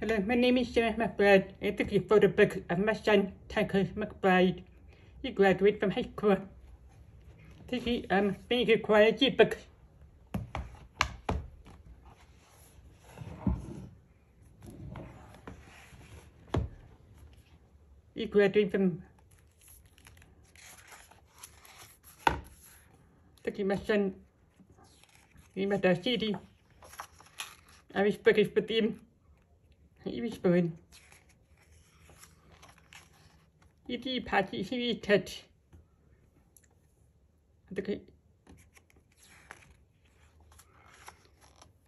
Hello, my name is Jenna McBride. I took a photo book of my son, Tucker McBride. He graduated from high school. This is um, a quality book. He graduated from Took my son in my city. I was British with. He was born. He participated. Okay.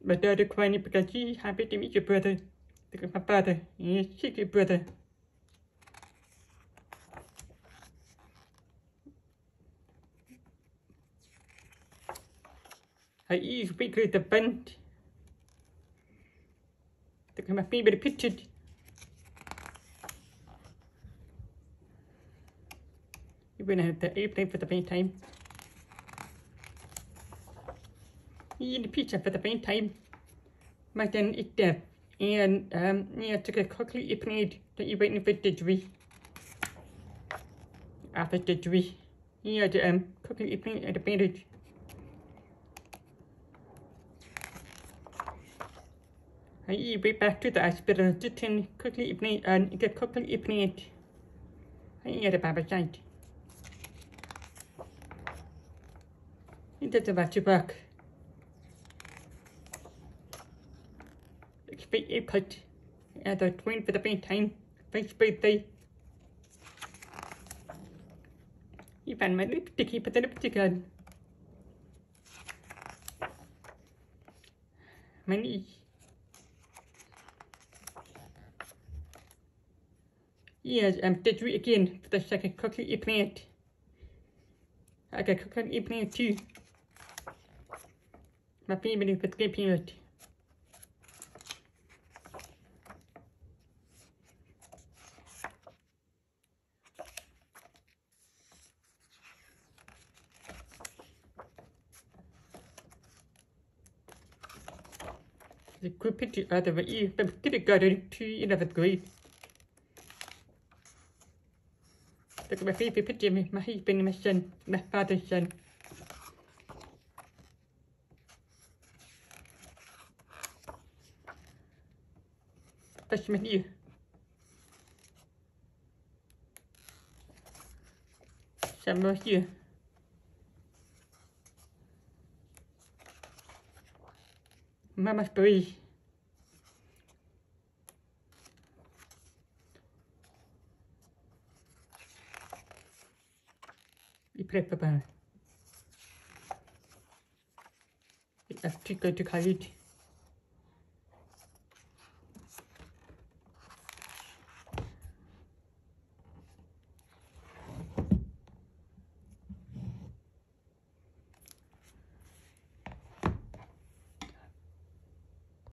But one because he happy to meet your brother. Because my brother sick your brother. I is bigger the band. Look at my favorite picture. You went out the airplane for the main time. You eat the pizza for the main time. My then eat that. And um yeah, took a quickly eat that you waiting for delivery. After delivery. Yeah, the um quickly eat at the bandage. I went back to the hospital to ten quickly evening and get quickly evening. I had a baba side. It doesn't about to work. Expect a put at the twin for the meantime. Thanks birthday. You found my lipstick, put the lipstick on. My niece. Yes, um, did you again for the second cookie you plant? I got cookie you plant too. My family was good period. The picture out of it, but did it go to 11th grade? Look at my favorite picture, my, my husband and my son, my father's son. That's my new. Some more here. Mama's breeze. I prepare. It's good to college.